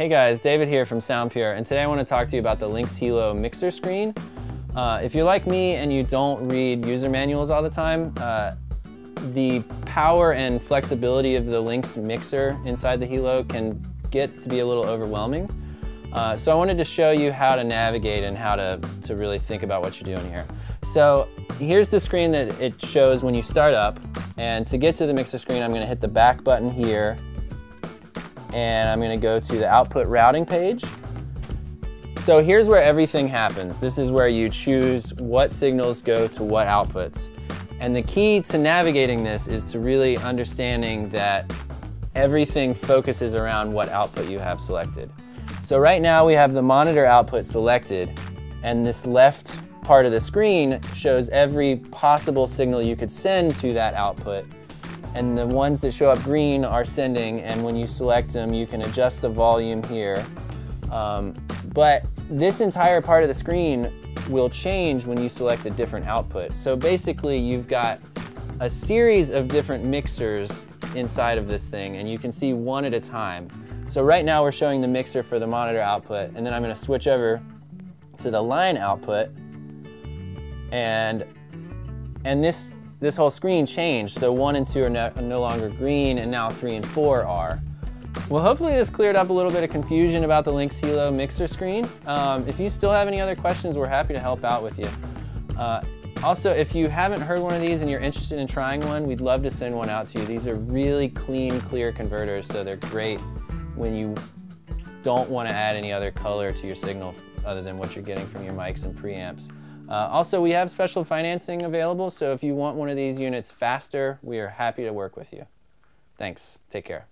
Hey guys, David here from SoundPure, and today I want to talk to you about the Lynx Hilo mixer screen. Uh, if you're like me and you don't read user manuals all the time, uh, the power and flexibility of the Lynx mixer inside the Hilo can get to be a little overwhelming. Uh, so I wanted to show you how to navigate and how to, to really think about what you're doing here. So here's the screen that it shows when you start up. And to get to the mixer screen, I'm going to hit the back button here. And I'm going to go to the output routing page. So here's where everything happens. This is where you choose what signals go to what outputs. And the key to navigating this is to really understanding that everything focuses around what output you have selected. So right now we have the monitor output selected and this left part of the screen shows every possible signal you could send to that output and the ones that show up green are sending and when you select them you can adjust the volume here. Um, but this entire part of the screen will change when you select a different output. So basically you've got a series of different mixers inside of this thing and you can see one at a time. So right now we're showing the mixer for the monitor output and then I'm going to switch over to the line output. And and this this whole screen changed so one and two are no, no longer green and now three and four are. Well hopefully this cleared up a little bit of confusion about the Lynx Hilo mixer screen. Um, if you still have any other questions we're happy to help out with you. Uh, also, if you haven't heard one of these and you're interested in trying one, we'd love to send one out to you. These are really clean, clear converters, so they're great when you don't want to add any other color to your signal other than what you're getting from your mics and preamps. Uh, also, we have special financing available, so if you want one of these units faster, we are happy to work with you. Thanks. Take care.